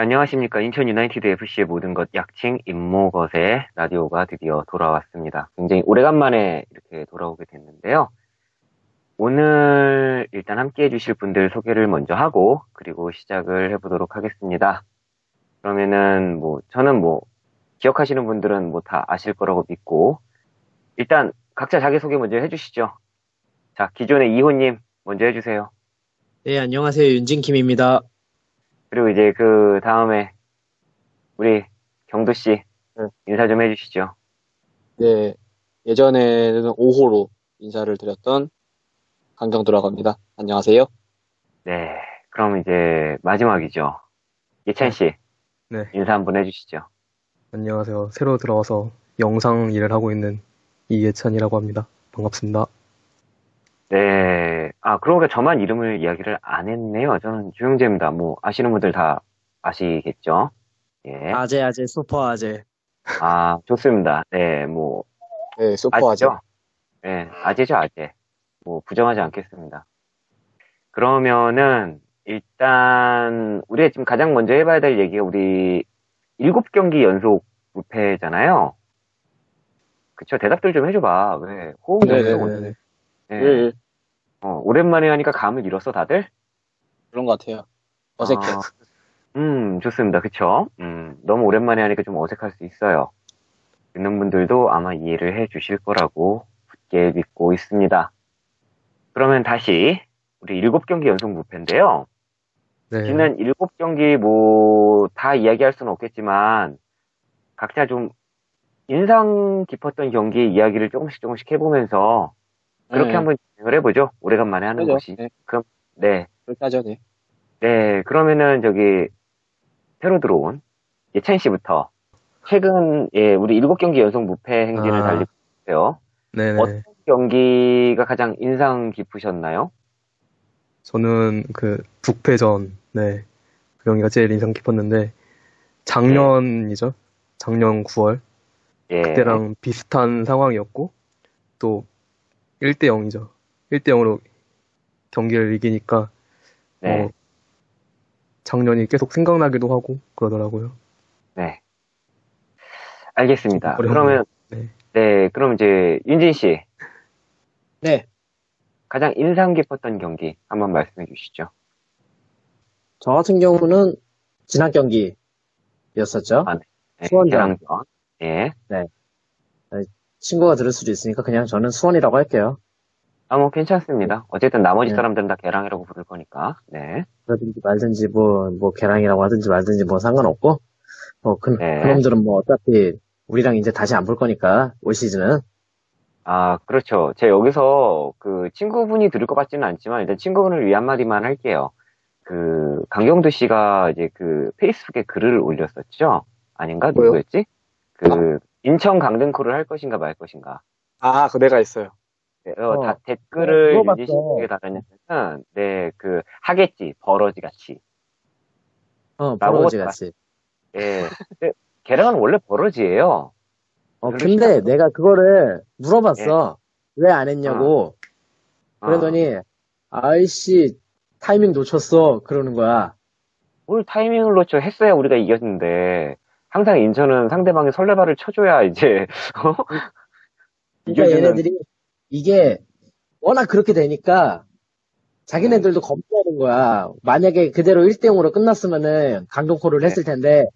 안녕하십니까. 인천 유나이티드 FC의 모든 것 약칭 임모것의 라디오가 드디어 돌아왔습니다. 굉장히 오래간만에 이렇게 돌아오게 됐는데요. 오늘 일단 함께 해주실 분들 소개를 먼저 하고 그리고 시작을 해보도록 하겠습니다. 그러면은 뭐 저는 뭐 기억하시는 분들은 뭐 다 아실 거라고 믿고 일단 각자 자기소개 먼저 해주시죠. 자 기존의 이호님 먼저 해주세요. 네, 안녕하세요. 윤진킴입니다. 그리고 이제 그 다음에 우리 경도 씨 인사 좀 해주시죠. 네, 예전에는 5호로 인사를 드렸던 강경도라고 합니다. 안녕하세요. 네, 그럼 이제 마지막이죠. 예찬 씨 네. 인사 한번 해주시죠. 안녕하세요. 새로 들어와서 영상 일을 하고 있는 이예찬이라고 합니다. 반갑습니다. 네, 아 그러니까 저만 이름을 이야기를 안 했네요. 저는 주영재입니다. 뭐 아시는 분들 다 아시겠죠? 예. 아재, 아재, 슈퍼 아재. 아 좋습니다. 네, 뭐 네, 소포하죠. 아시죠? 네, 아재죠, 아재. 뭐, 부정하지 않겠습니다. 그러면은, 일단, 우리가 지금 가장 먼저 해봐야 될 얘기가 우리, 일곱 경기 연속 무패잖아요. 그쵸, 대답들 좀 해줘봐. 왜, 호응이 네네네. 없어, 오늘. 네. 네, 어, 오랜만에 하니까 감을 잃었어, 다들? 그런 것 같아요. 어색해. 아, 음, 좋습니다. 그쵸? 음, 너무 오랜만에 하니까 좀 어색할 수 있어요. 듣는 분들도 아마 이해를 해 주실 거라고 굳게 믿고 있습니다. 그러면 다시, 우리 일곱 경기 연속 무패인데요. 네. 지난 일곱 경기 뭐, 다 이야기할 수는 없겠지만, 각자 좀 인상 깊었던 경기 이야기를 조금씩 조금씩 해보면서, 그렇게 네. 한번 진행을 해보죠. 오래간만에 하는 그죠? 것이. 네, 네. 그렇게 하죠, 네. 네, 그러면은 저기 새로 들어온 예찬 씨부터 최근 예 우리 일곱 경기 연속 무패 행진을 아. 달리고 있어요. 네네. 어떤 경기가 가장 인상 깊으셨나요? 저는 그 북패전, 네. 그 경기가 제일 인상 깊었는데, 작년이죠? 작년 9월. 예. 그때랑 비슷한 상황이었고, 또 1대 0이죠. 1대 0으로 경기를 이기니까, 네. 어, 작년이 계속 생각나기도 하고, 그러더라고요. 네. 알겠습니다. 오랜만에. 그러면 네. 네, 그럼 이제 윤진 씨 네. 가장 인상 깊었던 경기 한번 말씀해 주시죠. 저 같은 경우는 지난 경기였었죠. 아, 네, 수원전. 계랑전. 예. 친구가 들을 수도 있으니까 그냥 저는 수원이라고 할게요. 아, 뭐 괜찮습니다. 어쨌든 나머지 네. 사람들은 다 계랑이라고 부를 거니까. 네. 그러든지 말든지 뭐, 뭐, 계랑이라고 하든지 말든지 뭐 상관없고, 뭐, 그, 네. 그놈들은 뭐 어차피 우리랑 이제 다시 안 볼 거니까, 올 시즌은. 아, 그렇죠. 제가 여기서 그 친구분이 들을 것 같지는 않지만 일단 친구분을 위한 마디만 할게요. 그 강경도 씨가 이제 그 페이스북에 글을 올렸었죠? 아닌가? 뭐요? 누구였지? 그 인천 강등코를 할 것인가 말 것인가. 아, 그 내가 있어요. 네, 어, 어, 다 댓글을 어, 물어봤어. 유지 씨에게 달았냐면은 네, 그 하겠지 버러지 같이. 어, 버러지 같이. 예. 근데 걔랑은 원래 버러지예요. 어, 근데 생각하고. 내가 그거를 물어봤어. 왜안 했냐고. 어. 그러더니, 아이씨, 타이밍 놓쳤어. 그러는 거야. 뭘 타이밍을 놓쳐 했어야 우리가 이겼는데 항상 인천은 상대방이 설레발을 쳐줘야 이제 어? 그러니까 이겨주는- 얘네들이 이게 워낙 그렇게 되니까 자기네들도 겁나는 거야. 만약에 그대로 1대0으로 끝났으면은 강동콜을 네. 했을 텐데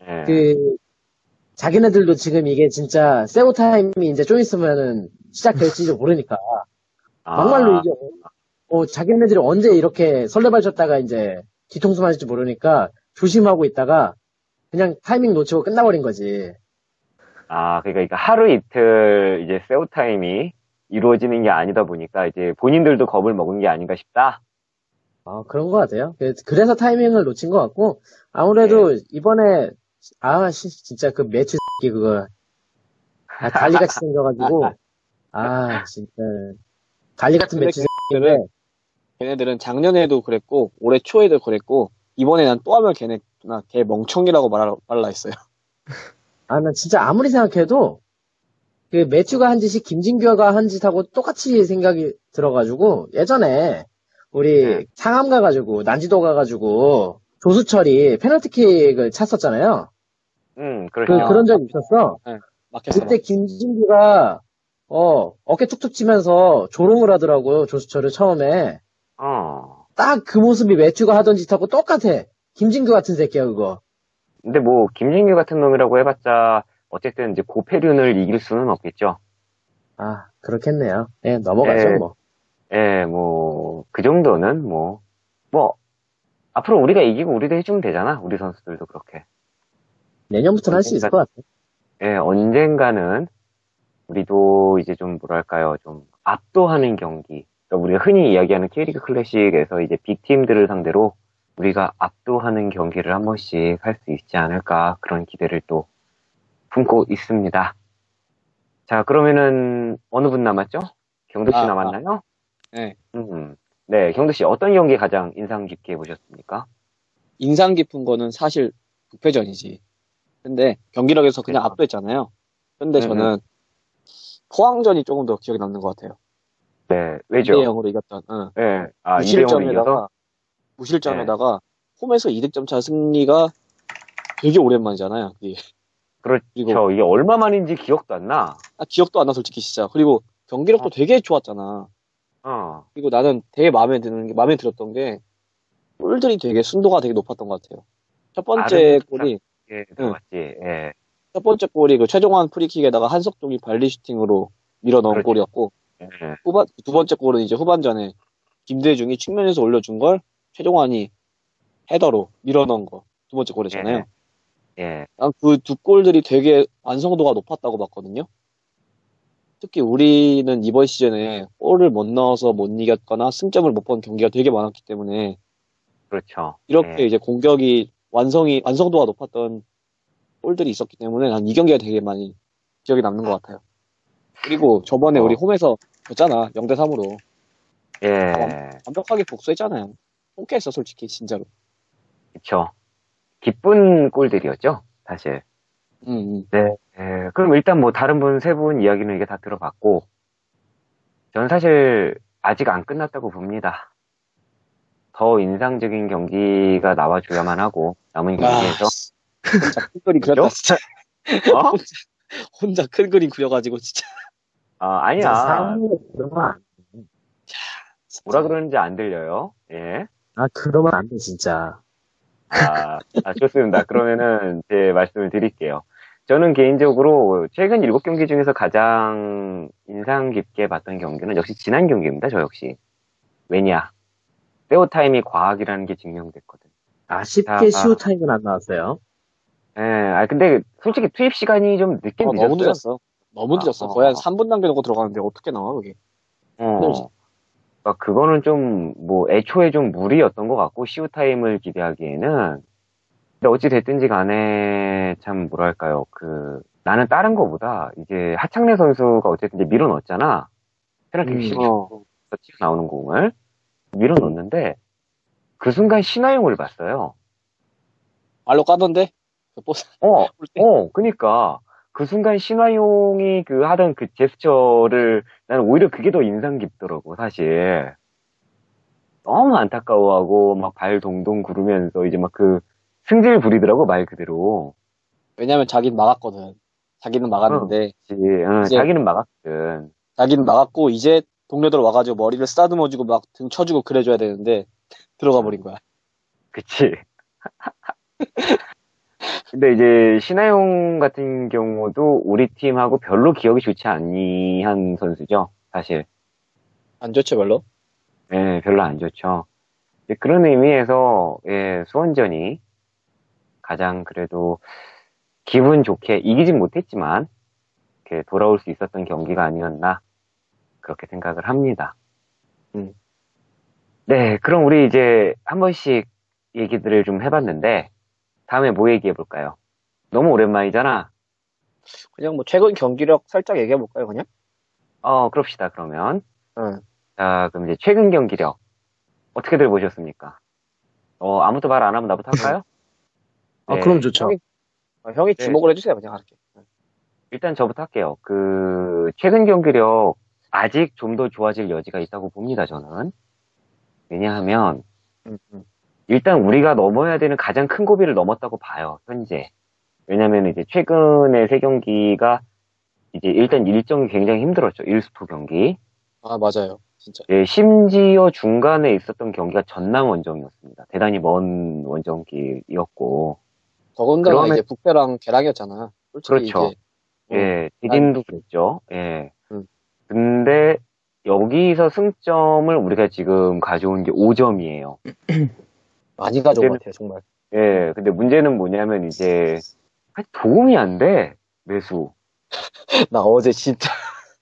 예. 그 자기네들도 지금 이게 진짜 세오 타임이 이제 좀 있으면은 시작될지도 모르니까 아, 막말로 이게 어, 자기네들이 언제 이렇게 설레발쳤다가 이제 뒤통수 맞을지 모르니까 조심하고 있다가 그냥 타이밍 놓치고 끝나버린 거지. 아 그러니까 이거 하루 이틀 이제 세우 타임이 이루어지는 게 아니다 보니까 이제 본인들도 겁을 먹은 게 아닌가 싶다. 아, 그런 것 같아요. 그- 그래서 타이밍을 놓친 것 같고, 아무래도 이번에, 아, 씨, 진짜 그 매튜 기 그거, 아, 갈리 같이 생겨가지고, 아, 진짜, 갈리 같은 근데 매튜 걔네들은, 걔네들은 작년에도 그랬고, 올해 초에도 그랬고, 이번에 난 또 하면 걔네, 나걔 멍청이라고 말하, 말라 했어요. 아, 난 진짜 아무리 생각해도, 그 매튜가 한 짓이 김진규가 한 짓하고 똑같이 생각이 들어가지고, 예전에, 우리 네. 상암 가가지고, 난지도 가가지고, 조수철이 페널티킥을 찼었잖아요. 음, 그, 그렇죠. 그 런 적이 있었어. 막혔어. 그때 김진규가 어 어깨 툭툭 치면서 조롱을 하더라고요 조수철을 처음에 어. 딱 그 모습이 매튜가 하던 짓하고 똑같아 김진규 같은 새끼야 그거 근데 뭐, 김진규 같은 놈이라고 해봤자, 어쨌든 이제 고페륜을 이길 수는 없겠죠. 아 그렇겠네요 예 넘어가죠 예. 뭐 예, 뭐, 그 정도는 뭐, 뭐, 앞으로 우리가 이기고 우리도 해주면 되잖아. 우리 선수들도 그렇게. 내년부터는 할 수 있을 것 같아 예, 언젠가는 우리도 이제 좀 뭐랄까요, 좀 압도하는 경기. 그러니까 우리가 흔히 이야기하는 K리그 클래식에서 이제 빅팀들을 상대로 우리가 압도하는 경기를 한 번씩 할 수 있지 않을까 그런 기대를 또 품고 있습니다. 자, 그러면은 어느 분 남았죠? 경도 씨 아, 남았나요? 네. 음, 네, 경도 씨 어떤 경기 가장 인상 깊게 보셨습니까? 인상 깊은 거는 사실 북패전이지. 근데 경기력에서 그냥 그렇죠. 압도했잖아요. 근데 음, 저는 포항전이 조금 더 기억에 남는 것 같아요. 네, 왜죠? 2대 0으로 이겼던. 응. 네, 아? 무실점에다가 무실점에다가 홈에서 2득점 차 승리가 되게 오랜만이잖아요. 그렇죠. 그리고 이게 얼마만인지 기억도 안 나. 아, 기억도 안 나 솔직히 진짜. 그리고 경기력도 어. 되게 좋았잖아. 어, 그리고 나는 되게 마음에 드는 게 마음에 들었던 게 골들이 되게 순도가 되게 높았던 것 같아요. 첫 번째. 골이 예, 들어갔지. 예. 첫 번째 골이 그 최종환 프리킥에다가 한석종이 발리 슈팅으로 밀어 넣은 그렇지. 골이었고 예. 후반 두 번째 골은 이제 후반전에 김대중이 측면에서 올려준 걸 최종환이 헤더로 밀어 넣은 거 두 번째 골이잖아요. 예. 그 두 골들이 되게 완성도가 높았다고 봤거든요. 특히 우리는 이번 시즌에 골을 못 넣어서 못 이겼거나 승점을 못 본 경기가 되게 많았기 때문에 그렇죠. 이렇게 예. 이제 공격이 완성이 완성도가 높았던 골들이 있었기 때문에 난 이 경기가 되게 많이 기억에 남는 것 같아요. 그리고 저번에 어. 우리 홈에서 졌잖아 0대 3으로 예. 완벽하게 복수했잖아요. 통쾌했어 솔직히 진짜로. 그쵸. 기쁜 골들이었죠, 사실. 음, 음. 네. 예, 그럼 일단 뭐 다른 분세분 이야기는 이게 다 들어봤고, 저는 사실 아직 안 끝났다고 봅니다. 더 인상적인 경기가 나와줘야만 하고, 남은 경기에서. 혼자 큰 그림 그렸다 진짜. 어? 혼자, 혼자 큰 그림 그려가지고 진짜. 아, 아니야. 그러면 뭐라 그러는지 안 들려요. 예. 아 그러면 안 돼 진짜 아, 아, 좋습니다. 그러면은 제 말씀을 드릴게요. 저는 개인적으로 최근 7경기 중에서 가장 인상 깊게 봤던 경기는 역시 지난 경기입니다. 저 역시. 왜냐? 시우 타임이 과학이라는 게 증명됐거든. 아 쉽게 아, 아. 시우 타임은 안 나왔어요 예, 아 근데 솔직히 투입 시간이 좀 늦긴 어, 늦었어요. 너무 늦었어. 너무 늦었어. 아, 거의 한 어. 3분 남겨놓고 들어가는데 어떻게 나와 그게. 어. 힘들지. 그러니까 그거는 좀, 뭐, 애초에 좀 무리였던 것 같고, 시우 타임을 기대하기에는. 근데 어찌 됐든지 간에, 참, 뭐랄까요, 그, 나는 다른 거보다, 이제, 하창래 선수가 어쨌든 이제 밀어 넣었잖아. 페널티 음, 킥 어. 튀어 나오는 공을. 밀어 넣었는데, 그 순간 신화용을 봤어요. 말로 까던데? 그 어. 어, 그니까. 그 순간 신화용이 그 하던 그 제스처를 나는 오히려 그게 더 인상 깊더라고, 사실. 너무 안타까워하고 막 발 동동 구르면서 이제 막 그 승질 부리더라고, 말 그대로. 왜냐면 자기는 막았거든. 자기는 막았는데, 그치, 응, 이제- 자기는 막았거든. 자기는 막았고, 이제 동료들 와가지고 머리를 쓰다듬어주고 막 등 쳐주고 그래줘야 되는데, 들어가 버린 거야. 그치. 근데 이제 신하용 같은 경우도 우리 팀하고 별로 기억이 좋지 않니한 선수죠, 사실. 안 좋죠, 별로? 예, 별로 안 좋죠. 그런 의미에서, 예, 수원전이 가장 그래도 기분 좋게 이기진 못했지만, 이렇게 돌아올 수 있었던 경기가 아니었나, 그렇게 생각을 합니다. 음. 네, 그럼 우리 이제 한 번씩 얘기들을 좀 해봤는데, 다음에 뭐 얘기해볼까요? 너무 오랜만이잖아. 그냥 뭐 최근 경기력 살짝 얘기해볼까요, 그냥? 어, 그럽시다, 그러면. 응. 자, 그럼 이제 최근 경기력. 어떻게들 보셨습니까? 어, 아무도 말 안 하면 나부터 할까요? 아 네, 그럼 좋죠 형이, 어, 형이 네. 주목을 해주세요, 그냥 할게. 일단 저부터 할게요. 그, 최근 경기력, 아직 좀 더 좋아질 여지가 있다고 봅니다, 저는. 왜냐하면, 음, 음. 일단 우리가 넘어야 되는 가장 큰 고비를 넘었다고 봐요, 현재. 왜냐면 이제 최근에 세 경기가 이제 일단 일정이 굉장히 힘들었죠. 1스토 경기. 아, 맞아요. 진짜. 예, 심지어 중간에 있었던 경기가 전남 원정이었습니다. 대단히 먼 원정길이었고. 더군다나 그러면- 이제 북배랑 개랑이었잖아. 솔직히 그렇죠. 이제 예, 디딤도 그랬죠. 예. 음. 근데 여기서 승점을 우리가 지금 가져온 게 5점이에요. 많이 가져온 이제는- 것 같아요, 정말. 예, 근데 문제는 뭐냐면 이제 도움이 안 돼. 매수. 나 어제 진짜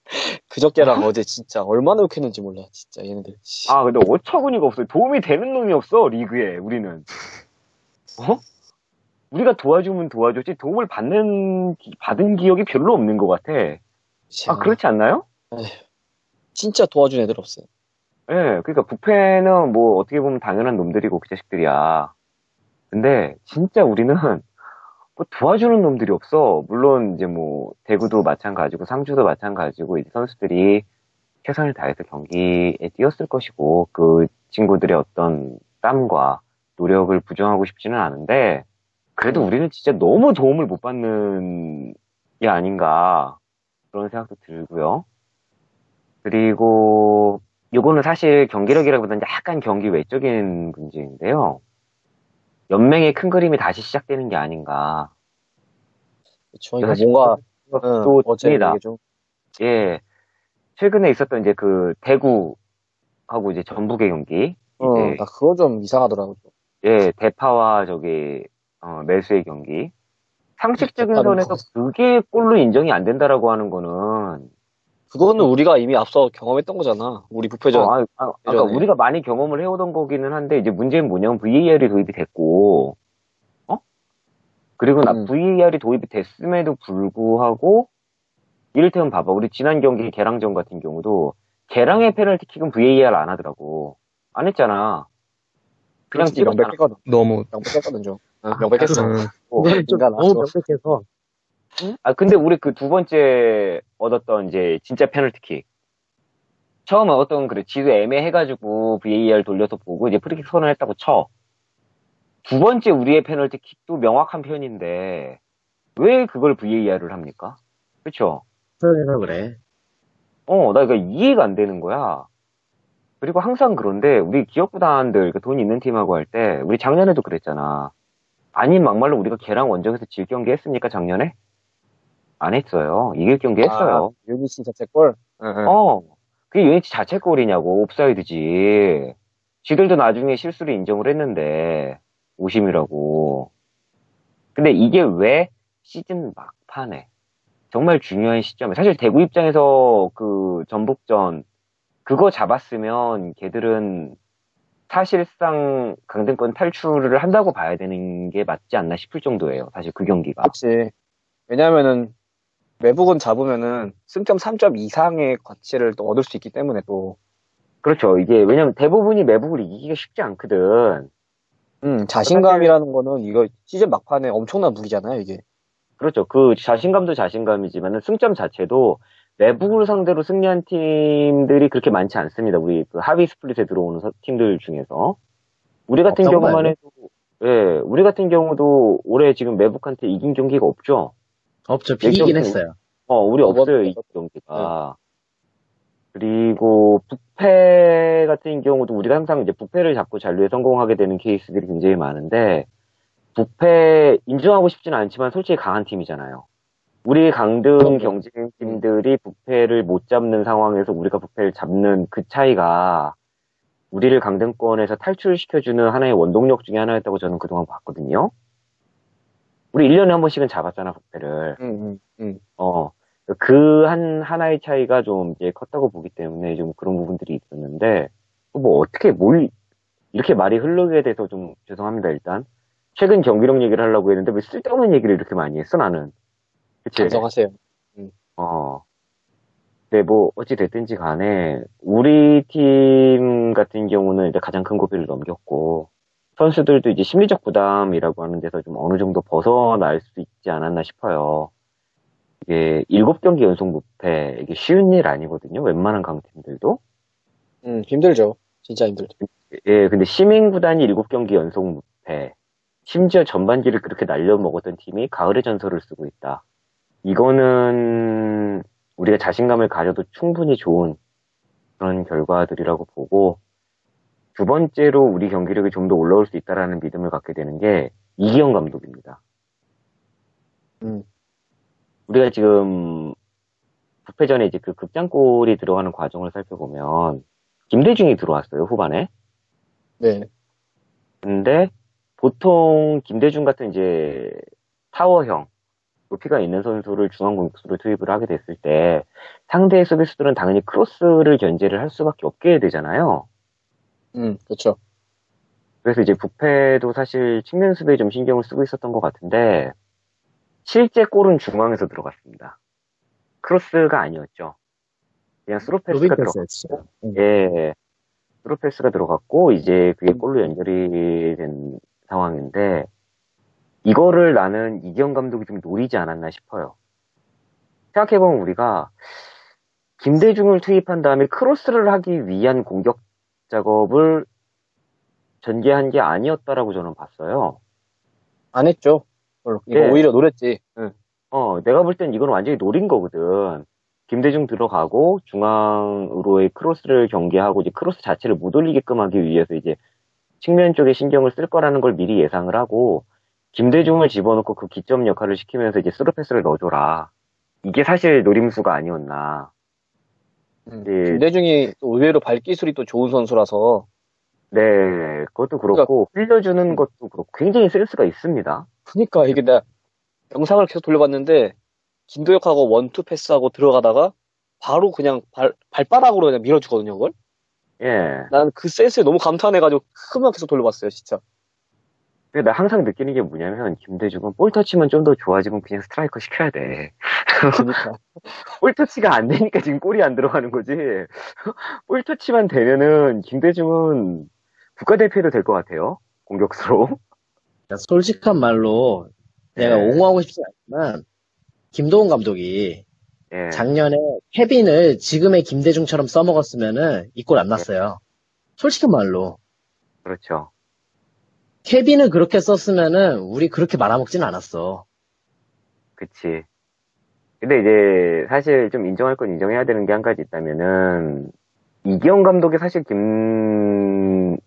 그저께랑 어제 진짜 얼마나 욕했는지 몰라, 진짜 얘네들. 씨. 아, 근데 어처구니가 없어요. 도움이 되는 놈이 없어, 리그에, 우리는. 어? 우리가 도와주면 도와줬지, 도움을 받는, 기- 받은 기억이 별로 없는 것 같아. 아, 그렇지 않나요? 진짜 도와준 애들 없어요. 예, 그러니까 부패는 뭐 어떻게 보면 당연한 놈들이고 그 자식들이야. 근데 진짜 우리는 뭐 도와주는 놈들이 없어. 물론 이제 뭐 대구도 마찬가지고 상주도 마찬가지고 이제 선수들이 최선을 다해서 경기에 뛰었을 것이고 그 친구들의 어떤 땀과 노력을 부정하고 싶지는 않은데 그래도 우리는 진짜 너무 도움을 못 받는 게 아닌가 그런 생각도 들고요. 그리고 요거는 사실 경기력이라기보다는 약간 경기 외적인 문제인데요. 연맹의 큰 그림이 다시 시작되는 게 아닌가. 사실 뭔가, 또 응, 어제 듭니다. 얘기 좀, 예. 최근에 있었던 이제 그 대구하고 이제 전북의 경기. 어, 나 그거 좀 이상하더라고. 예, 대파와 저기 어, 매수의 경기. 상식적인 선에서 그게 골로 인정이 안 된다라고 하는 거는 그거는 우리가 이미 앞서 경험했던 거잖아. 우리 부패전. 어, 아, 아, 예전에. 우리가 많이 경험을 해오던 거기는 한데 이제 문제는 뭐냐면 VAR이 도입이 됐고 어? 그리고 나 음. VAR이 도입이 됐음에도 불구하고 이를테면 봐봐 우리 지난 경기 개랑전 같은 경우도 개랑의 페널티킥은 VAR 안 하더라고 안 했잖아 그냥 찍었잖아 명백했거든. 너무 명백했거든, 좀. 응, 명백했어. 인간 너무. 명백해서. 아 근데 우리 그 두 번째 얻었던 이제 진짜 페널티킥 처음에 어떤 그래 지도 애매해가지고 VAR 돌려서 보고 이제 프리킥 선언했다고 쳐. 두 번째 우리의 페널티킥도 명확한 편인데 왜 그걸 VAR을 합니까? 그렇죠? 그러니까 그래. 어, 나 이거 이해가 안 되는 거야. 그리고 항상 그런데 우리 기업구단들 그러니까 돈 있는 팀하고 할 때 우리 작년에도 그랬잖아. 아닌 막말로 우리가 걔랑 원정에서 질 경기 했습니까 작년에? 안 했어요. 이길 경기 했어요. 아, 여기 진짜 제 골. 응, 응. 어, 그게 유니티 자체 골이냐고, 옵사이드지. 지들도 나중에 실수를 인정을 했는데, 오심이라고. 근데 이게 왜 시즌 막판에, 정말 중요한 시점에, 사실 대구 입장에서 그 전북전, 그거 잡았으면 걔들은 사실상 강등권 탈출을 한다고 봐야 되는 게 맞지 않나 싶을 정도예요. 사실 그 경기가. 그렇지. 왜냐면은, 외국은 잡으면은, 승점 3점 이상의 가치를 또 얻을 수 있기 때문에 또, 그렇죠. 이게, 왜냐면 대부분이 매북을 이기기가 쉽지 않거든. 음, 자신감이라는 거는 이거 시즌 막판에 엄청난 무기잖아요, 이게. 그렇죠. 그 자신감도 자신감이지만 승점 자체도 내북을 상대로 승리한 팀들이 그렇게 많지 않습니다. 우리 그 하위 스플릿에 들어오는 서- 팀들 중에서. 우리 같은 경우만 해도, 예, 우리 같은 경우도 올해 지금 매북한테 이긴 경기가 없죠. 없죠. 비기긴 좀- 했어요. 어, 우리 어, 없어요, 맞- 이 경기가. 그리고 부패 같은 경우도 우리가 항상 이제 부패를 잡고 잔류에 성공하게 되는 케이스들이 굉장히 많은데, 부패 인정하고 싶지는 않지만 솔직히 강한 팀이잖아요. 우리 강등 그럼요. 경쟁 팀들이 부패를 못 잡는 상황에서 우리가 부패를 잡는 그 차이가 우리를 강등권에서 탈출시켜주는 하나의 원동력 중에 하나였다고 저는 그동안 봤거든요. 우리 1년에 한 번씩은 잡았잖아, 부패를. 음, 음, 음. 어, 그 한, 하나의 차이가 좀 이제 컸다고 보기 때문에 좀 그런 부분들이 있었는데, 뭐 어떻게 뭘, 이렇게 말이 흐르게 돼서 좀 죄송합니다, 일단. 최근 경기력 얘기를 하려고 했는데 왜 쓸데없는 얘기를 이렇게 많이 했어, 나는. 그치? 반성하세요. 어. 네, 뭐, 어찌됐든지 간에, 우리 팀 같은 경우는 이제 가장 큰 고비를 넘겼고, 선수들도 이제 심리적 부담이라고 하는 데서 좀 어느 정도 벗어날 수 있지 않았나 싶어요. 이게, 일곱 경기 연속 무패, 이게 쉬운 일 아니거든요. 웬만한 강팀들도. 음, 힘들죠. 진짜 힘들죠. 예, 근데 시민 구단이 7경기 연속 무패. 심지어 전반기를 그렇게 날려먹었던 팀이 가을의 전설을 쓰고 있다. 이거는 우리가 자신감을 가져도 충분히 좋은 그런 결과들이라고 보고 두 번째로 우리 경기력이 좀 더 올라올 수 있다라는 믿음을 갖게 되는 게 이기영 감독입니다. 음. 우리가 지금 부패전에 이제 그 극장골이 들어가는 과정을 살펴보면 김대중이 들어왔어요 후반에. 네. 근데 보통 김대중 같은 이제 타워형 높이가 있는 선수를 중앙 공격수로 투입을 하게 됐을 때 상대의 수비수들은 당연히 크로스를 견제를 할 수밖에 없게 되잖아요. 음, 그렇죠. 그래서 이제 부패도 사실 측면 수비에 좀 신경을 쓰고 있었던 것 같은데 실제 골은 중앙에서 들어갔습니다. 크로스가 아니었죠. 그냥 스루 패스가 들어갔고 로빙 패스였죠. 예, 스루 패스가 들어갔고 이제 그게 골로 연결이 된 상황인데 이거를 나는 이기형 감독이 좀 노리지 않았나 싶어요. 생각해보면 우리가 김대중을 투입한 다음에 크로스를 하기 위한 공격 작업을 전개한 게 아니었다라고 저는 봤어요. 안 했죠. 예. 오히려 노렸지. 응. 어, 내가 볼 땐 이건 완전히 노린 거거든. 김대중 들어가고 중앙으로의 크로스를 경계하고 이제 크로스 자체를 못 올리게끔 하기 위해서 이제 측면 쪽에 신경을 쓸 거라는 걸 미리 예상을 하고 김대중을 집어넣고 그 기점 역할을 시키면서 이제 스루 패스를 넣어줘라. 이게 사실 노림수가 아니었나. 음. 예. 김대중이 또 의외로 발기술이 또 좋은 선수라서 네, 그것도 그렇고 흘려주는 것도 그렇고 굉장히 센스가 있습니다. 그니까 이게 내가 영상을 계속 돌려봤는데 김도혁하고 원투 패스하고 들어가다가 바로 그냥 발, 발바닥으로 그냥 밀어주거든요, 그걸? 예. 난 그 센스에 너무 감탄해가지고 크면 계속 돌려봤어요, 진짜. 근데 나 항상 느끼는 게 뭐냐면 김대중은 볼 터치만 좀 더 좋아지면 그냥 스트라이커 시켜야 돼. 그니까. 볼 터치가 안 되니까 지금 골이 안 들어가는 거지. 볼 터치만 되면은 김대중은 국가대표도 될 것 같아요. 공격수로. 그러니까 솔직한 말로 내가 네. 옹호하고 싶지 않지만 김도훈 감독이 예. 작년에 케빈을 지금의 김대중처럼 써먹었으면은 이 골 안 났어요. 솔직한 말로 그렇죠. 케빈을 그렇게 썼으면은 우리 그렇게 말아먹진 않았어. 그치. 근데 이제 사실 좀 인정할 건 인정해야 되는 게 한 가지 있다면은 이기영 감독이 사실 김동훈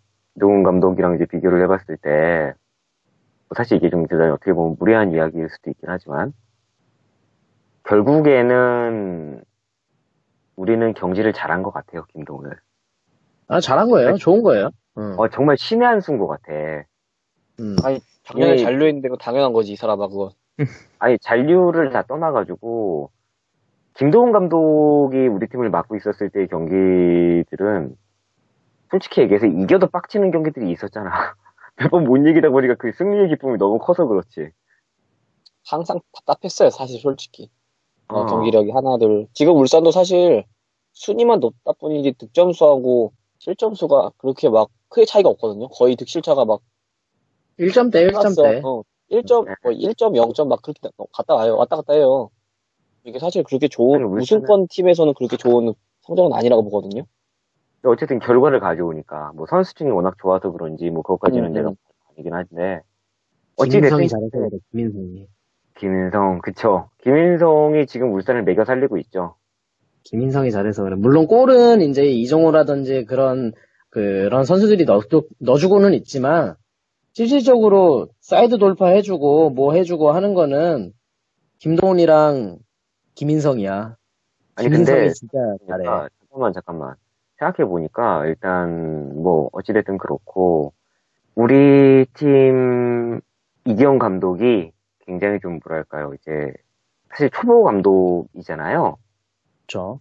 감독이랑 이제 비교를 해봤을 때뭐 사실 이게 좀 대단히 어떻게 보면 무례한 이야기일 수도 있긴 하지만 결국에는 우리는 경지를 잘한 것 같아요 김동훈을. 아 잘한 거예요. 좋은 거예요. 응. 어 정말 신의 한 수인 것 같아. 음. 아니, 작년에 예. 잔류했는데 그거 당연한 거지, 이 사람아, 그거. 아니 잔류를 다 떠나가지고 김도훈 감독이 우리 팀을 맡고 있었을 때의 경기들은 솔직히 얘기해서 이겨도 빡치는 경기들이 있었잖아. 몇 번 못 이기다 보니까 그 승리의 기쁨이 너무 커서 그렇지. 항상 답답했어요, 사실, 솔직히. 어, 어. 경기력이 하나, 둘. 지금 울산도 사실 순위만 높다 뿐이지 득점수하고 실점수가 그렇게 막 크게 차이가 없거든요. 거의 득실차가 막 1점대 1점대. 어, 1점, 네. 거의 1점, 0점 막 그렇게 갔다 와요. 왔다 갔다 해요. 이게 사실 그렇게 좋은, 아니, 울산은- 우승권 팀에서는 그렇게 좋은 성적은 아니라고 보거든요. 어쨌든 결과를 가져오니까 뭐 선수층이 워낙 좋아서 그런지 뭐 그것까지는 음, 내가 음. 아니긴 한데 어찌됐든 김인성이 잘해서 그래. 김인성이. 김인성 그쵸. 김인성이 지금 울산을 먹여 살리고 있죠. 김인성이 잘해서 그래. 물론 골은 이제 이종호라든지 그런 그런 선수들이 넣, 넣어주고는 있지만 실질적으로 사이드 돌파해주고 뭐 해주고 하는 거는 김동훈이랑 김인성이야. 아니 김인성이 근데 진짜 잘해. 아, 잠깐만, 잠깐만. 생각해 보니까, 일단, 뭐, 어찌됐든 그렇고, 우리 팀, 이기영 감독이 굉장히 좀, 뭐랄까요, 이제, 사실 초보 감독이잖아요. 그렇죠.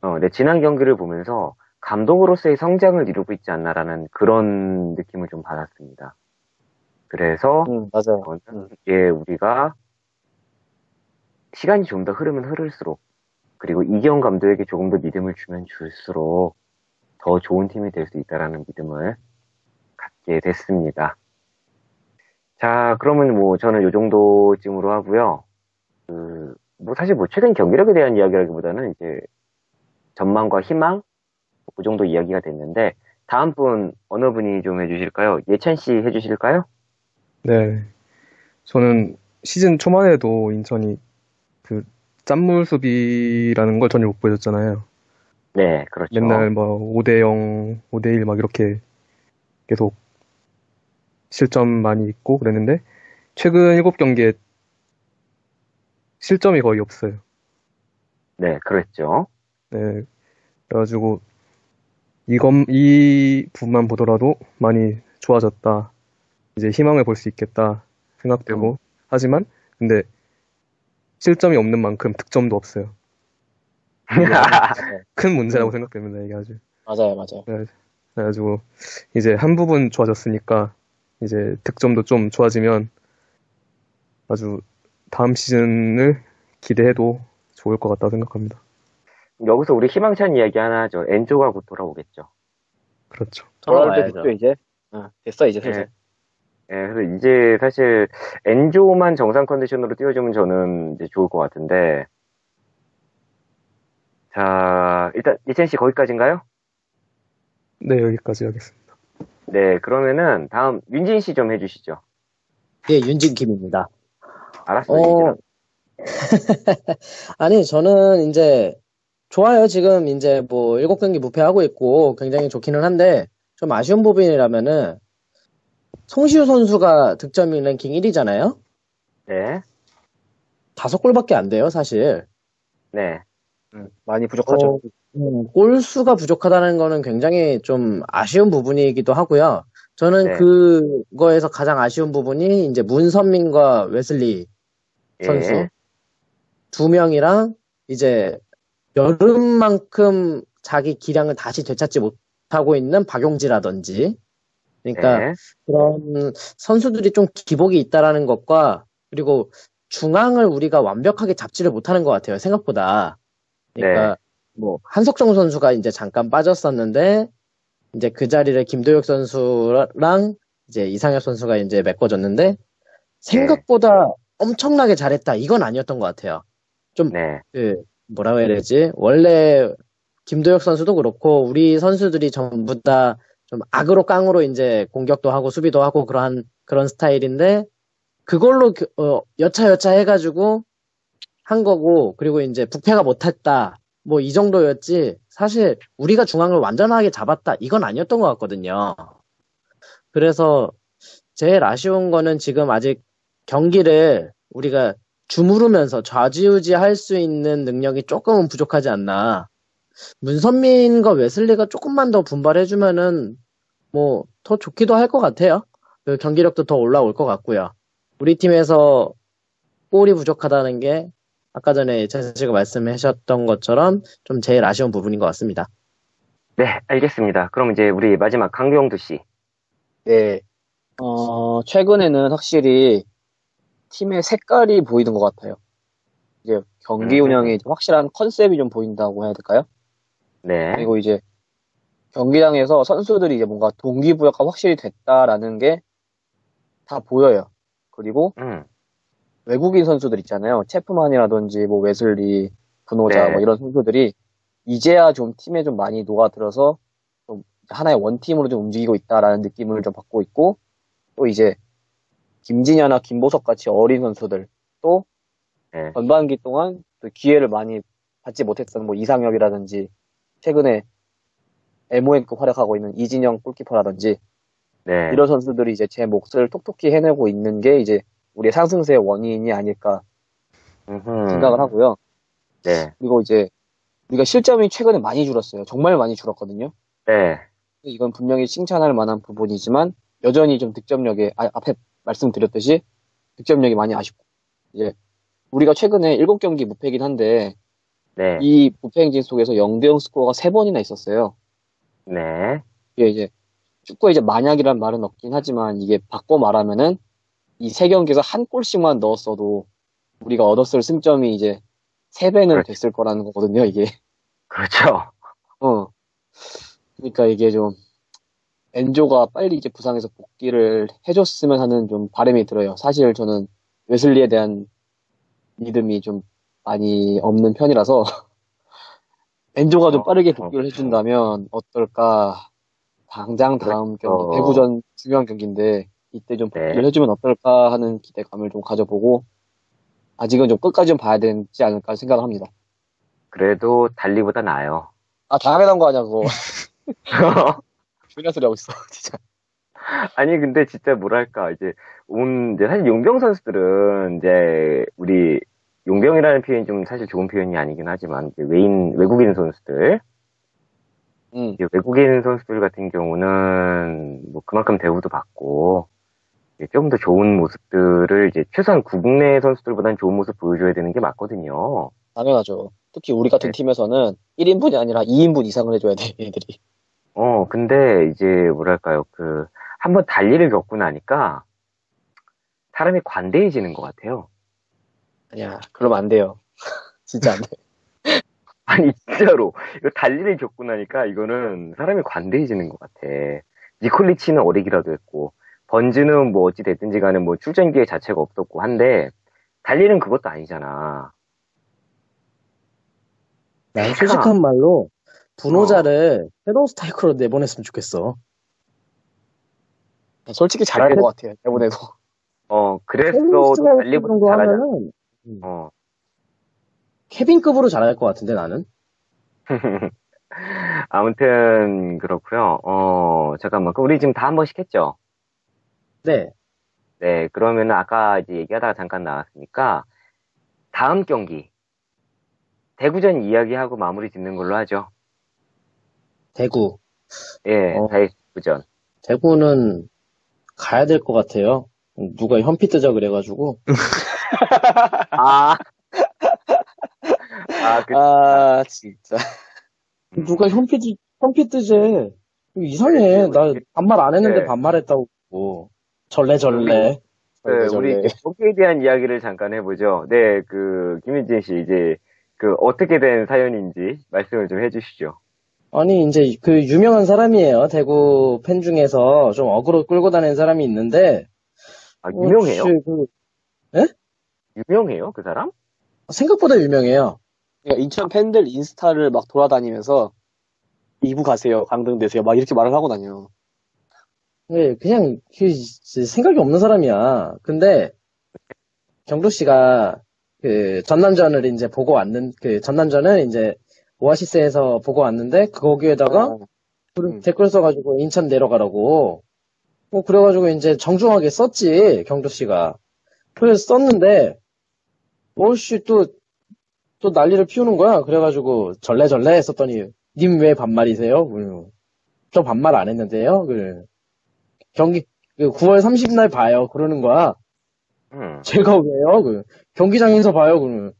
어, 근데 지난 경기를 보면서, 감독으로서의 성장을 이루고 있지 않나라는 그런 느낌을 좀 받았습니다. 그래서, 응, 맞아요. 저는 이게 우리가, 시간이 좀 더 흐르면 흐를수록, 그리고 이기영 감독에게 조금 더 믿음을 주면 줄수록 더 좋은 팀이 될 수 있다라는 믿음을 갖게 됐습니다. 자, 그러면 뭐 저는 요 정도쯤으로 하고요. 그, 뭐 사실 뭐 최근 경기력에 대한 이야기라기보다는 이제 전망과 희망 그 정도 이야기가 됐는데 다음 분 어느 분이 좀 해주실까요? 예찬 씨 해주실까요? 네. 저는 시즌 초만 해도 인천이 그 짠물 수비라는 걸 전혀 못 보여줬잖아요. 네, 그렇죠. 맨날 뭐 5대 0, 5대 1 막 이렇게 계속 실점 많이 있고 그랬는데 최근 7경기에 실점이 거의 없어요. 네, 그랬죠. 네. 그래가지고 이건 이 부분만 보더라도 많이 좋아졌다. 이제 희망을 볼 수 있겠다 생각되고 하지만 근데 실점이 없는 만큼 득점도 없어요. 큰 문제라고 생각됩니다. 이게 아주. 맞아요, 맞아요. 그래가지고 이제 한 부분 좋아졌으니까 이제 득점도 좀 좋아지면 아주 다음 시즌을 기대해도 좋을 것 같다고 생각합니다. 여기서 우리 희망찬 이야기 하나 하죠. 엔조가 곧 돌아오겠죠. 그렇죠. 돌아올 때 돌아와야죠. 됐죠, 이제. 어, 됐어, 이제 슬슬. 예, 그래서 이제 사실 엔조만 정상 컨디션으로 띄워주면 저는 이제 좋을 것 같은데 자 일단 예찬 씨 거기까지인가요? 네, 여기까지 하겠습니다. 네 그러면은 다음 윤진 씨 좀 해주시죠. 예, 윤진킴입니다. 알았어요. 어, 아니, 저는 이제, 좋아요. 지금 이제 뭐, 일곱 경기 무패하고 있고, 굉장히 좋기는 한데, 좀 아쉬운 부분이라면은, 송시우 선수가 득점 랭킹 1위잖아요? 네, 다섯 골밖에 안 돼요, 사실. 네, 음, 많이 부족하죠. 어, 음, 골수가 부족하다는 거는 굉장히 좀 아쉬운 부분이기도 하고요. 저는 네. 그거에서 가장 아쉬운 부분이 이제 문선민과 웨슬리 예, 선수 두 명이랑 이제 여름만큼 자기 기량을 다시 되찾지 못하고 있는 박용지라든지 그러니까 네, 그런 선수들이 좀 기복이 있다라는 것과 그리고 중앙을 우리가 완벽하게 잡지를 못하는 것 같아요 생각보다. 그러니까 뭐 한석정 선수가 이제 잠깐 빠졌었는데 이제 그 자리를 김도혁 선수랑 이제 이상엽 선수가 이제 메꿔줬는데 생각보다 엄청나게 잘했다. 이건 아니었던 것 같아요. 네, 그 뭐라고 해야 되지? 원래 김도혁 선수도 그렇고 우리 선수들이 전부 다 좀 악으로 깡으로 이제 공격도 하고 수비도 하고 그러한 그런 스타일인데 그걸로 그- 어, 여차여차 해가지고 한 거고 그리고 이제 부패가 못했다 뭐 이 정도였지 사실 우리가 중앙을 완전하게 잡았다 이건 아니었던 것 같거든요. 그래서 제일 아쉬운 거는 지금 아직 경기를 우리가 주무르면서 좌지우지 할 수 있는 능력이 조금은 부족하지 않나. 문선민과 웨슬리가 조금만 더 분발해주면은 뭐 더 좋기도 할 것 같아요. 그 경기력도 더 올라올 것 같고요. 우리 팀에서 골이 부족하다는 게 아까 전에 제 씨가 말씀하셨던 것처럼 좀 제일 아쉬운 부분인 것 같습니다. 네, 알겠습니다. 그럼 이제 우리 마지막 강경두 씨. 네. 어, 최근에는 확실히 팀의 색깔이 보이는 것 같아요. 이제 경기 음. 운영에 이제 확실한 컨셉이 좀 보인다고 해야 될까요? 네, 그리고 이제 경기장에서 선수들이 이제 뭔가 동기부여가 확실히 됐다라는 게 다 보여요. 그리고 음, 외국인 선수들 있잖아요. 체프만이라든지 뭐 웨슬리, 분호자 네. 뭐 이런 선수들이 이제야 좀 팀에 좀 많이 녹아들어서 좀 하나의 원팀으로 좀 움직이고 있다라는 느낌을 좀 받고 있고 또 이제 김진야나 김보석 같이 어린 선수들 또 네. 전반기 동안 또 기회를 많이 받지 못했던 뭐 이상혁이라든지 최근에 MON급 활약하고 있는 이진영 골키퍼라든지 네, 이런 선수들이 이제 제 몫을 톡톡히 해내고 있는 게 이제 우리의 상승세의 원인이 아닐까 음흠. 생각을 하고요. 네, 그리고 이제 우리가 실점이 최근에 많이 줄었어요. 정말 많이 줄었거든요. 네, 이건 분명히 칭찬할 만한 부분이지만 여전히 좀 득점력에 아, 앞에 말씀드렸듯이 득점력이 많이 아쉽고 이제 우리가 최근에 7경기 무패긴 한데 네, 이 무패 행진 속에서 0대 0 스코어가 3번이나 있었어요. 네, 이게 이제 축구에 이제 만약이란 말은 없긴 하지만 이게 바꿔 말하면은 이 세 경기에서 한 골씩만 넣었어도 우리가 얻었을 승점이 이제 3배는 그렇죠. 됐을 거라는 거거든요, 이게. 그렇죠. 어. 그러니까 이게 좀 엔조가 빨리 이제 부상에서 복귀를 해줬으면 하는 좀 바람이 들어요. 사실 저는 웨슬리에 대한 믿음이 좀 많이 없는 편이라서 엔조가 좀 어, 빠르게 어, 복귀를 어. 해준다면 어떨까 당장 다음 그렇죠. 경기 대구전 중요한 경기인데 이때 좀 복귀를 네. 해주면 어떨까 하는 기대감을 좀 가져보고 아직은 좀 끝까지 좀 봐야 되지 않을까 생각을 합니다. 그래도 달리보다 나아요. 아 당연한 거 아니야 그거. 중요한 소리 하고 있어 진짜. 아니 근데 진짜 뭐랄까 이제 온 이제 사실 용병 선수들은 이제 우리 용병이라는 표현이 좀 사실 좋은 표현이 아니긴 하지만 외인 외국인 선수들 응. 이제 외국인 선수들 같은 경우는 뭐 그만큼 대우도 받고 조금 더 좋은 모습들을 이제 최소한 국내 선수들보다는 좋은 모습 보여줘야 되는 게 맞거든요. 당연하죠. 특히 우리 같은 네. 팀에서는 1인분이 아니라 2인분 이상을 해줘야 돼 얘들이. 어 근데 이제 뭐랄까요 그 한번 달리를 겪고 나니까 사람이 관대해지는 것 같아요. 아니야 그러면 안 돼요. 진짜 안 돼. 아니 진짜로 이거 달리를 겪고 나니까 이거는 사람이 관대해지는 것 같아. 니콜리치는 어리기라도 했고 번즈는 뭐 어찌 됐든지 간에 뭐 출전 기회 자체가 없었고 한데 달리는 그것도 아니잖아. 난 솔직한 말로 분호자를 섀도우 스타이크로 내보냈으면 좋겠어. 솔직히 잘할 것 같아요. 이번에도. 어 달리보다 정도 잘하잖아. 하면은 어. 케빈급으로 잘할 것 같은데 나는. 아무튼 그렇고요. 어 잠깐만 그럼 우리 지금 다 한 번씩 했죠? 네. 네 그러면은 아까 이제 얘기하다가 잠깐 나왔으니까 다음 경기 대구전 이야기하고 마무리 짓는 걸로 하죠. 대구. 예, 어. 대구전. 대구는 가야 될 것 같아요. 누가 현피 뜨자 그래가지고. 아. 아, 그, 아 진짜. 누가 현피, 뜨- 현피 뜨재. 이상해. 나 반말 안 했는데 네. 반말했다고. 절레절레. 그, 절레절레. 우리 거기에 대한 이야기를 잠깐 해보죠. 네, 그, 김윤진 씨, 이제, 그, 어떻게 된 사연인지 말씀을 좀 해주시죠. 아니, 이제 그 유명한 사람이에요. 대구 팬 중에서 좀 어그로 끌고 다니는 사람이 있는데. 아, 유명해요? 그- 유명해요? 그 사람? 생각보다 유명해요. 그러니까 인천 팬들 인스타를 막 돌아다니면서 2부 가세요, 강등 되세요, 막 이렇게 말을 하고 다녀. 네, 그냥 그 생각이 없는 사람이야. 근데 경도 씨가 그 전남전을 이제 보고 왔는 그 전남전을 이제 오아시스에서 보고 왔는데 거기에다가 음. 댓글 써가지고 인천 내려가라고. 뭐 그래가지고 이제 정중하게 썼지 경도 씨가. 그래서 썼는데 뭐씨 또 또 난리를 피우는 거야. 그래가지고 절레절레 했었더니 님 왜 반말이세요? 저 반말 안 했는데요. 그래. 경기 그 9월 30일 봐요. 그러는 거야. 음. 제가 왜요? 그 경기장에서 봐요. 그러면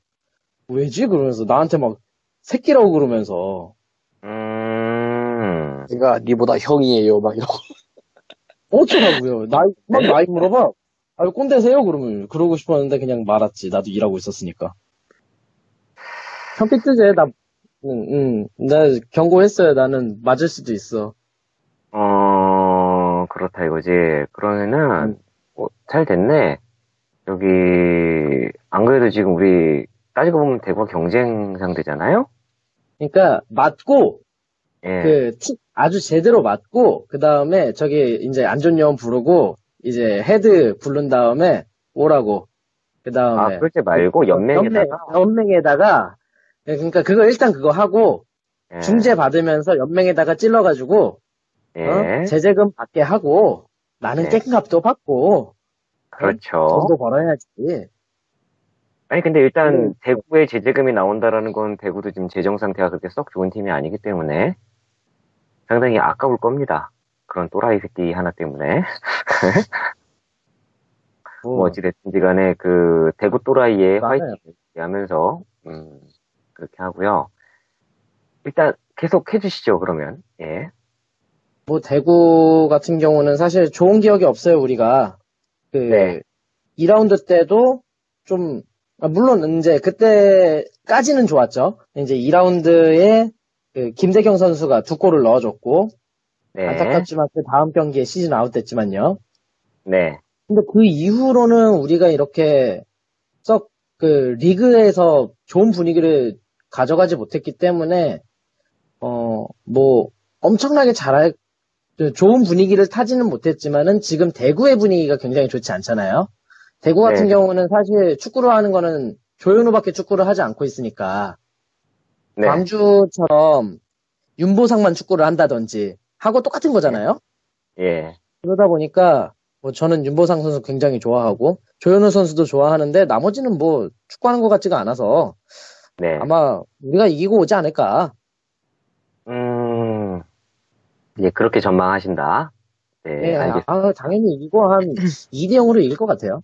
왜지? 그러면서 나한테 막 새끼라고 그러면서 음. 내가 니보다 형이에요, 막 이러고. 어쩌라고요? 나이 막 나이 물어봐. 아 꼰대세요? 그러면 그러고 싶었는데 그냥 말았지. 나도 일하고 있었으니까. 현피 뜨제 나 응, 응. 나 경고했어요. 나는 맞을 수도 있어. 어, 그렇다 이거지. 그러면은, 어, 잘 됐네. 여기, 안 그래도 지금 우리, 따지고 보면 대구가 경쟁 상대잖아요? 그러니까 맞고 예. 그 티- 아주 제대로 맞고 그 다음에 저기 이제 안전요원 부르고 이제 헤드 부른 다음에 오라고 그 다음에 아, 그렇지 말고 연맹에다가. 연맹 에다가 예, 그러니까 그거 일단 그거 하고 예. 중재 받으면서 연맹에다가 찔러가지고 예. 어? 제재금 받게 하고 나는 네. 깽값도 받고 그렇죠. 돈도 벌어야지. 아니, 근데 일단, 음. 대구에 제재금이 나온다라는 건 대구도 지금 재정 상태가 그렇게 썩 좋은 팀이 아니기 때문에 상당히 아까울 겁니다. 그런 또라이 새끼 하나 때문에. 뭐 어찌됐든지 간에 그 대구 또라이의. 화이팅을 하면서, 음, 그렇게 하고요. 일단 계속 해주시죠, 그러면. 예. 뭐 대구 같은 경우는 사실 좋은 기억이 없어요 우리가 그 네. 2라운드 때도 좀 아, 물론 이제 그때까지는 좋았죠 이제 2라운드에 그 김대경 선수가 두 골을 넣어줬고 네. 안타깝지만 그 다음 경기에 시즌 아웃됐지만요 네. 근데 그 이후로는 우리가 이렇게 썩 그 리그에서 좋은 분위기를 가져가지 못했기 때문에 어 뭐 엄청나게 잘할 그 좋은 분위기를 타지는 못했지만은 지금 대구의 분위기가 굉장히 좋지 않잖아요. 대구 같은 네. 경우는 사실 축구를 하는 거는 조현우밖에 축구를 하지 않고 있으니까 네. 광주처럼 윤보상만 축구를 한다든지 하고 똑같은 거잖아요. 예. 그러다 보니까 뭐 저는 윤보상 선수 굉장히 좋아하고 조현우 선수도 좋아하는데 나머지는 뭐 축구하는 것 같지가 않아서 네. 아마 우리가 이기고 오지 않을까. 음, 예, 그렇게 전망하신다. 네, 네, 알겠습니다. 아, 당연히 이기고 한 2대 0으로 이길 것 같아요.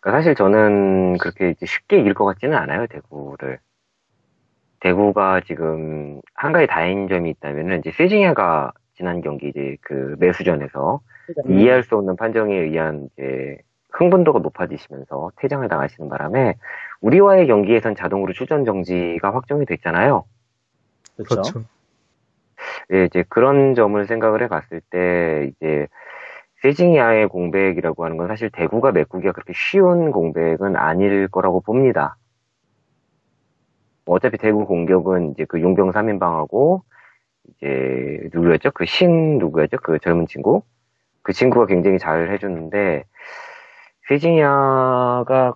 그러니까 사실 저는 그렇게 쉽게 이길 것 같지는 않아요, 대구를. 대구가 지금 한 가지 다행인 점이 있다면은 이제 세징야가 지난 경기 이제 그 매수전에서 이해할 수 없는 판정에 의한 이제 흥분도가 높아지시면서 퇴장을 당하시는 바람에 우리와의 경기에선 자동으로 출전 정지가 확정이 됐잖아요. 그렇죠. 그렇죠. 예, 이제 그런 점을 생각을 해봤을 때 이제 세징야의 공백이라고 하는 건 사실 대구가 메꾸기가 그렇게 쉬운 공백은 아닐 거라고 봅니다. 뭐 어차피 대구 공격은 이제 그 용병 3인방하고 이제 누구였죠? 그 신 누구였죠? 그 젊은 친구? 그 친구가 굉장히 잘 해주는데 세징야가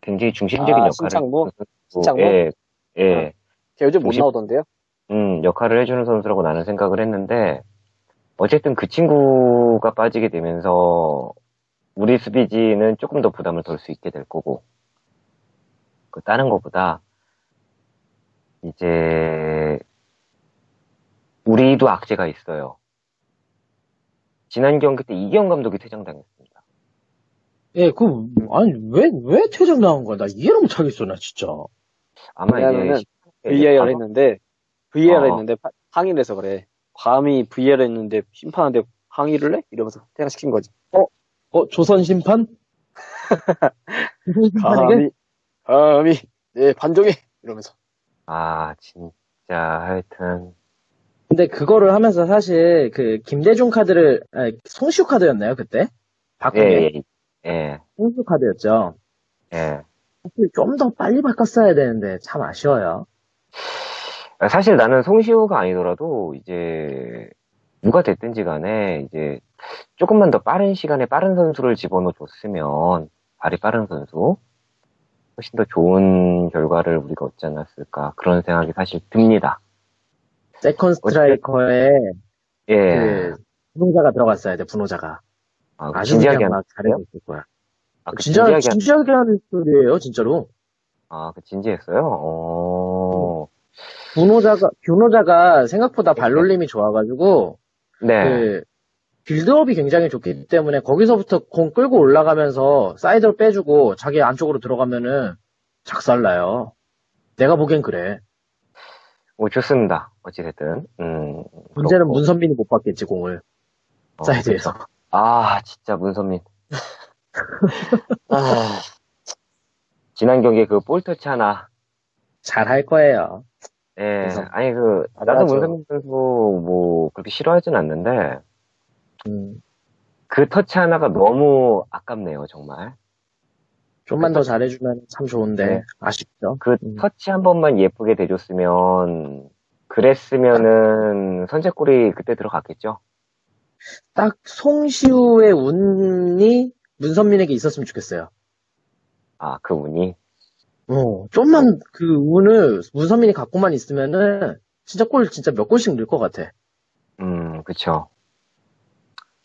굉장히 중심적인 아, 역할을 신창무? 신창무? 예, 예. 걔 요즘 못 오십- 나오던데요? 음, 역할을 해주는 선수라고 나는 생각을 했는데, 어쨌든 그 친구가 빠지게 되면서, 우리 수비진은 조금 더 부담을 덜 수 있게 될 거고, 그, 다른 것보다, 이제, 우리도 악재가 있어요. 지난 경기 때 이기영 감독이 퇴장당했습니다. 예, 그, 아니, 왜, 왜 퇴장 나온 거야? 나 이해를 못 하겠어, 나 진짜. 아마 이제, VAR 했는데 VAR 어. 했는데 파- 항의를 해서 그래. 감히 VAR 했는데 심판한테 항의를 해? 이러면서 퇴장시킨 거지. 어, 조선 심판? 조선 심판에게? 감히 감히 네 반종해 이러면서. 아, 진짜, 하여튼, 근데 그거를 하면서 사실 그 김대중 카드를, 아니, 송시우 카드였나요, 그때? 바꾸게? 예, 예, 예, 송시우 카드였죠. 예. 사실 좀 더 빨리 바꿨어야 되는데 참 아쉬워요. 사실 나는 송시호가 아니더라도 이제 누가 됐든지 간에 이제 조금만 더 빠른 시간에 빠른 선수를 집어넣어 줬으면 발이 빠른 선수 훨씬 더 좋은 결과를 우리가 얻지 않았을까 그런 생각이 사실 듭니다. second 스트라이커에 예. 그 부노자가 들어갔어야 돼, 부노자가. 아, 진지하게 막 잘해고 있을 거야. 아, 그 진짜, 진지하게 진지하게 하는 소리예요, 진짜로. 아, 그 진지했어요? 어. 부노자가, 부노자가 생각보다 발놀림이 좋아가지고, 네. 그, build-up이 굉장히 좋기 때문에 거기서부터 공 끌고 올라가면서 사이드로 빼주고 자기 안쪽으로 들어가면은 작살나요. 내가 보기엔 그래. 뭐 좋습니다. 어찌됐든. 음. 문제는 그렇고. 문선민이 못 받겠지, 공을. 어, 사이드에서. 아, 진짜 문선민. 아, 지난 경기에 그 볼터치 하나 잘 할 거예요. 예, 그래서 아니 그 나도. 문선민 선수 뭐 그렇게 싫어하진 않는데 음, 그 터치 하나가 너무 아깝네요 정말. 좀만 더 잘해주면 참 좋은데, 네. 아쉽죠. 그 음. 터치 한 번만 예쁘게 대줬으면 그랬으면은 선제골이 그때 들어갔겠죠. 딱 송시우의 운이 문선민에게 있었으면 좋겠어요. 아 그 운이 어, 좀만 그 운을 문선민이 갖고만 있으면은 진짜 골 진짜 몇 골씩 넣을 것 같아. 음 그쵸.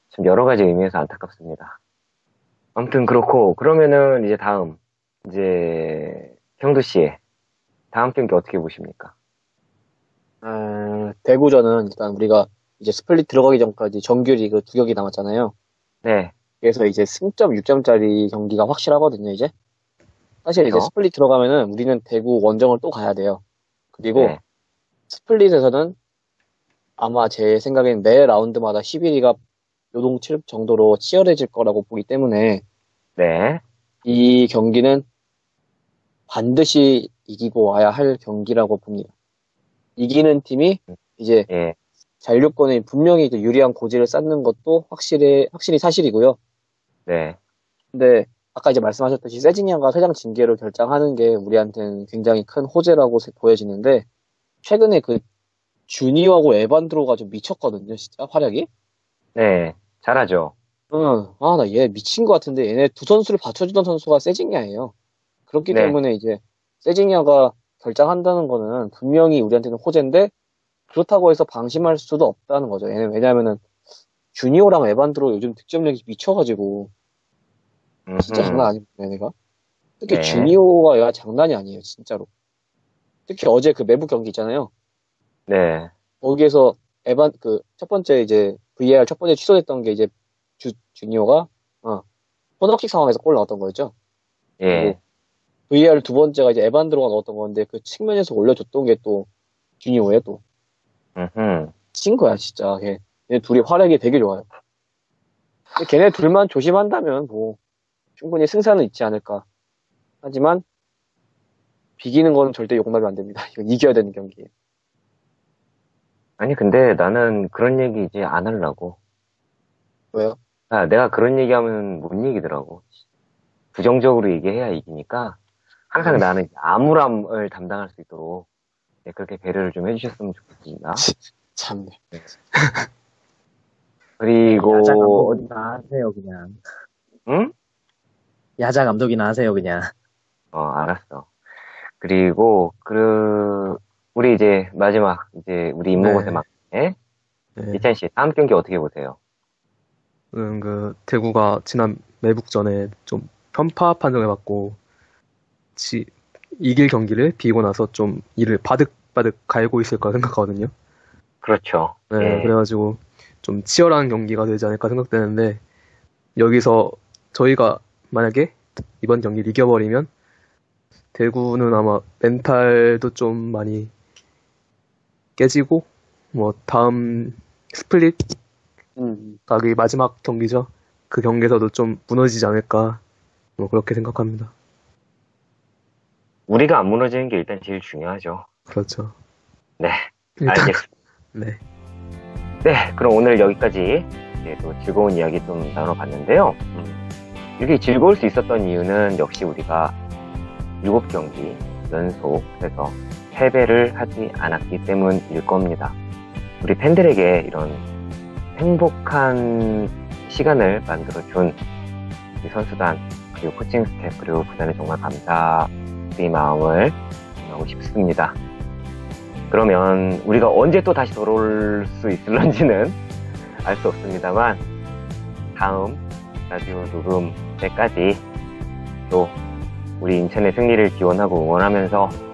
참 여러 가지 의미에서 안타깝습니다. 아무튼 그렇고 그러면은 이제 다음 이제 형도 씨의 다음 경기 어떻게 보십니까? 아, 대구전은 일단 우리가 이제 split 들어가기 전까지 정규 리그 두 경기 남았잖아요. 네, 그래서 이제 승점 6점짜리 경기가 확실하거든요, 이제. 사실 이제 그렇죠. split 들어가면은 우리는 대구 원정을 또 가야 돼요. 그리고 네. split에서는 아마 제 생각엔 매 라운드마다 11위가 요동칠 정도로 치열해질 거라고 보기 때문에 네. 이 경기는 반드시 이기고 와야 할 경기라고 봅니다. 이기는 팀이 이제 예. 잔류권에 분명히 유리한 고지를 쌓는 것도 확실히, 확실히 사실이고요. 네. 근데 아까 이제 말씀하셨듯이 세징야가 회장 징계를 결정하는 게 우리한테는 굉장히 큰 호재라고 세- 보여지는데 최근에 그 주니어하고 에반드로가 좀 미쳤거든요, 진짜 활약이. 네, 잘하죠. 응, 아, 나 얘 미친 것 같은데 얘네 두 선수를 받쳐주던 선수가 세징야예요. 그렇기 네. 때문에 이제 세징야가 결장한다는 거는 분명히 우리한테는 호재인데 그렇다고 해서 방심할 수도 없다는 거죠. 얘네 왜냐면은 주니어랑 에반드로 요즘 득점력이 미쳐가지고 진짜 음흠. 장난 아닙니다, 얘네가. 특히 네. 주니어가 얘가 장난이 아니에요, 진짜로. 특히 어제 그 매부 경기 있잖아요. 네, 거기에서 에반 그 첫 번째 이제 VAR 첫 번째 취소됐던 게 이제 주 주니어가 어 코너킥 상황에서 골 나왔던 거였죠. 예, VAR 두 번째가 이제 에반 드로가 넣었던 건데 그 측면에서 올려줬던 게 또 주니어예요 또. 음흠. 친 거야 진짜. 걔, 얘 둘이 활약이 되게 좋아요. 근데 걔네 둘만 조심한다면 뭐 충분히 승산은 있지 않을까. 하지만 비기는 건 절대 용납이 안 됩니다. 이건 이겨야 되는 경기예요. 아니, 근데 나는 그런 얘기 이제 안 하려고. 왜요? 아, 내가 그런 얘기하면 못 이기더라고. 부정적으로 얘기해야 이기니까 항상 나는 암울함을 담당할 수 있도록 네, 그렇게 배려를 좀 해주셨으면 좋겠습니다. 참네. 그리고 야자 감독이나 하세요 그냥. 응? 야자 감독이나 하세요 그냥. 어, 알았어. 그리고 그 우리 이제 마지막 이제 우리 임무고세 네. 막내 네. 이찬 씨 다음 경기 어떻게 보세요? 음, 그 대구가 지난 매북전에 좀 편파 판정을 받고 지, 이길 경기를 비고 나서 좀 이를 바득바득 갈고 있을 거라 생각하거든요. 그렇죠. 네, 예. 그래가지고 좀 치열한 경기가 되지 않을까 생각되는데 여기서 저희가 만약에 이번 경기를 이겨버리면 대구는 아마 멘탈도 좀 많이 깨지고 뭐 다음 스플릿 음. 가기 마지막 경기죠. 그 경기에서도 좀 무너지지 않을까 뭐 그렇게 생각합니다. 우리가 안 무너지는 게 일단 제일 중요하죠. 그렇죠. 네, 일단 알겠습니다. 네. 네, 그럼 오늘 여기까지 이제 또 즐거운 이야기 좀 나눠봤는데요. 음, 이렇게 즐거울 수 있었던 이유는 역시 우리가 7경기 연속해서 패배를 하지 않았기 때문일 겁니다. 우리 팬들에게 이런 행복한 시간을 만들어준 우리 선수단, 그리고 코칭 스태프, 그리고 구단에 정말 감사의 마음을 전하고 싶습니다. 그러면 우리가 언제 또 다시 돌아올 수 있을런지는 알 수 없습니다만 다음 라디오 녹음 때까지 또 우리 인천의 승리를 기원하고 응원하면서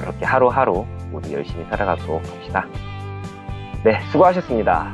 그렇게 하루하루 모두 열심히 살아가도록 합시다. 네, 수고하셨습니다.